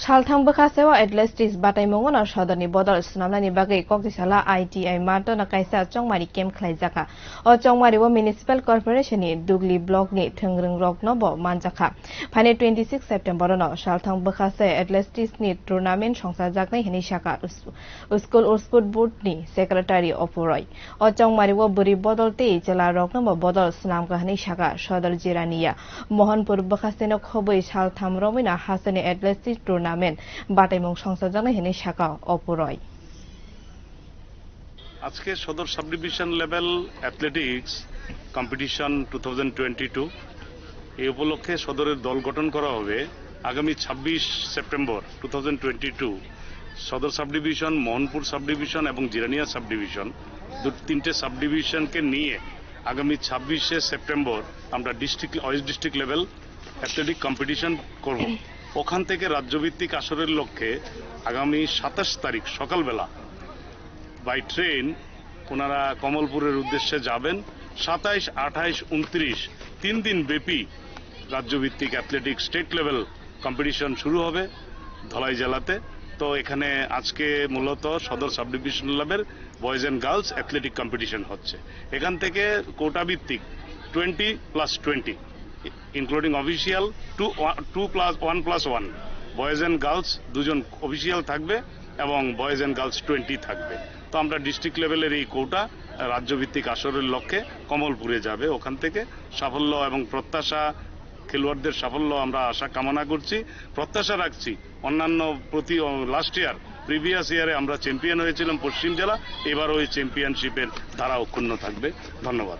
salthang bakasewa athletics batai mongona shodani bodol snamlani bagai koktisala ITI mato na kaisa chongmari kem khlaijaka o chongmari wo municipal corporation ni dugli block ni thengrung rok no bo manjaka phane 26 september no salthang bakase athletics ni tournament songsajak nai hini shaka school or sport board ni secretary oporoy o chongmari wo buri bodol te jela rok no bo bodol snam ka hini shaka shodar jiraniya mohanpur bakase no khoboi saltham romina hasani athletics tournament বাটাইমং সংসদনে হেনে শাখা অপরয়। আজকে Sadar sub division level athletics competition two এই উপলক্ষে সদরের দল গঠন করা হবে আগামী ২৬ September two Sadar sub division Mohanpur sub division এবং জিরানিয়া সাব ডিভিশন দু তিনটে সাব ডিভিশনকে নিয়ে আগামী ছাব্বিশে সেপ্টেম্বর আমরা district, west district level athletic competition করব। ওখান থেকে রাজ্যভিত্তিক আসরের লক্ষ্যে আগামী সাতাশ তারিখ সকালবেলা বাই ট্রেন ওনারা কমলপুরের উদ্দেশ্যে যাবেন। সাতাইশ, আঠাইশ, উনত্রিশ, তিন দিন ব্যাপী রাজ্যভিত্তিক অ্যাথলেটিক স্টেট লেভেল কম্পিটিশন শুরু হবে ধলাই জেলাতে। তো এখানে আজকে মূলত Sadar sub division level boys and girls athletic competition হচ্ছে। এখান থেকে কোটাভিত্তিক twenty plus twenty including official two two plus one plus one boys and girls দুজন অফিসিয়াল থাকবে এবং বয়েজ অ্যান্ড গার্লস টোয়েন্টি থাকবে। তো আমরা ডিস্ট্রিক্ট লেভেলের এই কোটা রাজ্যভিত্তিক আসরের লক্ষ্যে কমলপুরে যাবে। ওখান থেকে সাফল্য এবং প্রত্যাশা, খেলোয়াড়দের সাফল্য আমরা আশা, কামনা করছি। প্রত্যাশা রাখছি। অন্যান্য প্রতি লাস্ট ইয়ার প্রিভিয়াস ইয়ারে আমরা চ্যাম্পিয়ন হয়েছিলাম পশ্চিম জেলা। এবার ওই চ্যাম্পিয়নশিপের ধারা অক্ষুণ্ণ থাকবে। ধন্যবাদ।